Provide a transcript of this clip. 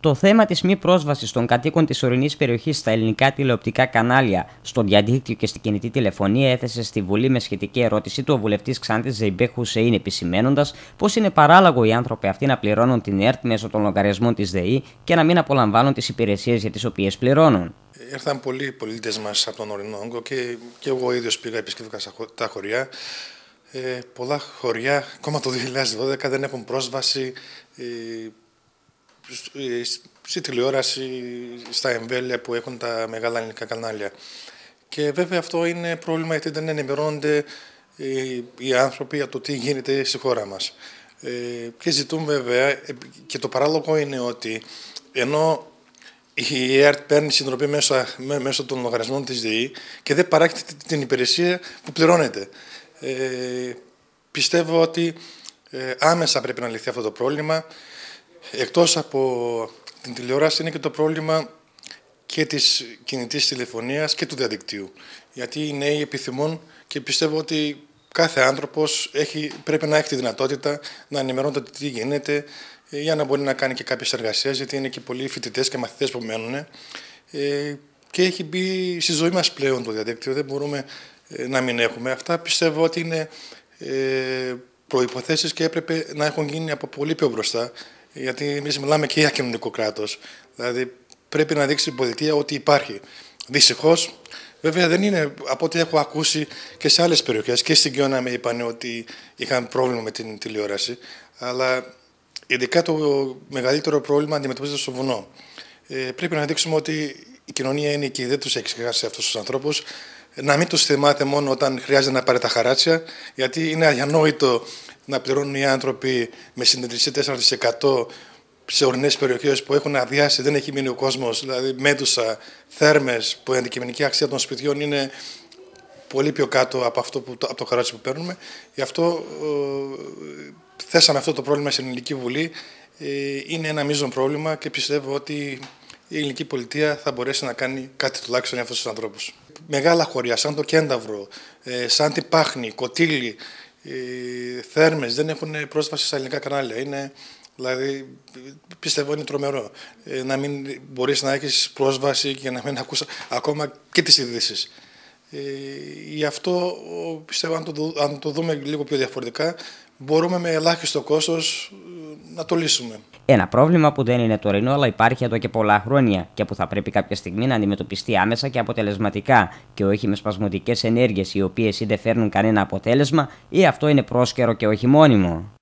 Το θέμα της μη πρόσβασης των κατοίκων της ορεινής περιοχής στα ελληνικά τηλεοπτικά κανάλια, στο διαδίκτυο και στην κινητή τηλεφωνία έθεσε στη Βουλή με σχετική ερώτηση του ο βουλευτής Ξάντη Ζεϊμπέ Χουσέιν, επισημένοντας πως είναι παράλογο οι άνθρωποι αυτοί να πληρώνουν την ΕΡΤ μέσω των λογαριασμών της ΔΕΗ και να μην απολαμβάνουν τις υπηρεσίες για τις οποίες πληρώνουν. Ήρθαν πολλοί πολίτες μας από τον ορεινό όγκο και, και εγώ ίδιος πήγα επισκέφθηκα τα χωριά. Ε, πολλά χωριά, ακόμα το 2012, δεν έχουν πρόσβαση ε, στη τηλεόραση, στα εμβέλεια που έχουν τα μεγάλα ελληνικά κανάλια. Και βέβαια αυτό είναι πρόβλημα γιατί δεν ενημερώνονται ε, οι άνθρωποι για το τι γίνεται στη χώρα μας. Ε, και ζητούμε βέβαια, ε, και το παράλογο είναι ότι ενώ η ΕΡΤ παίρνει συνδροπή μέσω, μέσω των λογαριασμών της ΔΕΗ και δεν παράγει την υπηρεσία που πληρώνεται. Ε, πιστεύω ότι άμεσα πρέπει να λυθεί αυτό το πρόβλημα. Εκτός από την τηλεόραση είναι και το πρόβλημα και της κινητής τηλεφωνίας και του διαδικτύου. Γιατί οι νέοι επιθυμούν και πιστεύω ότι κάθε άνθρωπος έχει, πρέπει να έχει τη δυνατότητα να ενημερώνεται τι γίνεται ε, για να μπορεί να κάνει και κάποιες εργασίες, γιατί είναι και πολλοί φοιτητές και μαθητές που μένουν. Ε, και έχει μπει στη ζωή μας πλέον το διαδίκτυο, δεν μπορούμε ε, να μην έχουμε. Αυτά πιστεύω ότι είναι ε, προϋποθέσεις και έπρεπε να έχουν γίνει από πολύ πιο μπροστά γιατί εμείς μιλάμε και για κοινωνικό κράτος. Δηλαδή πρέπει να δείξει η πολιτεία ότι υπάρχει. Δυστυχώς, βέβαια δεν είναι από ό,τι έχω ακούσει και σε άλλες περιοχές και στην Κιώνα με είπαν ότι είχαν πρόβλημα με την τηλεόραση. Αλλά ειδικά το μεγαλύτερο πρόβλημα αντιμετωπίζεται στο βουνό. Ε, πρέπει να δείξουμε ότι η κοινωνία είναι εκεί, δεν τους έχει ξεχάσει αυτούς τους ανθρώπους. Να μην τους θυμάται μόνο όταν χρειάζεται να πάρει τα χαράτσια, γιατί είναι αδιανόητο να πληρώνουν οι άνθρωποι με συντηρησία 4% σε ορεινές περιοχές που έχουν αδειάσει, δεν έχει μείνει ο κόσμος, δηλαδή μέτουσα, θέρμες, που η αντικειμενική αξία των σπιτιών είναι πολύ πιο κάτω από, αυτό που, από το χαράτσι που παίρνουμε. Γι' αυτό ε, θέσαμε αυτό το πρόβλημα στην Ελληνική Βουλή. Ε, είναι ένα μείζον πρόβλημα και πιστεύω ότι η ελληνική πολιτεία θα μπορέσει να κάνει κάτι τουλάχιστον για αυτούς τους ανθρώπους. Μεγάλα χωριά, σαν το Κένταυρο, ε, σαν την Πάχνη, Κοτήλη, οι θέρμες δεν έχουν πρόσβαση στα ελληνικά κανάλια. Είναι, δηλαδή, πιστεύω είναι τρομερό. Ε, να μην μπορείς να έχεις πρόσβαση και να μην ακούς ακόμα και τις ειδήσεις. Ε, γι' αυτό πιστεύω αν το, αν το δούμε λίγο πιο διαφορετικά μπορούμε με ελάχιστο κόστος ε, να το λύσουμε. Ένα πρόβλημα που δεν είναι τωρινό, αλλά υπάρχει εδώ και πολλά χρόνια και που θα πρέπει κάποια στιγμή να αντιμετωπιστεί άμεσα και αποτελεσματικά και όχι με σπασμωδικές ενέργειες οι οποίες είτε φέρνουν κανένα αποτέλεσμα ή αυτό είναι πρόσκαιρο και όχι μόνιμο.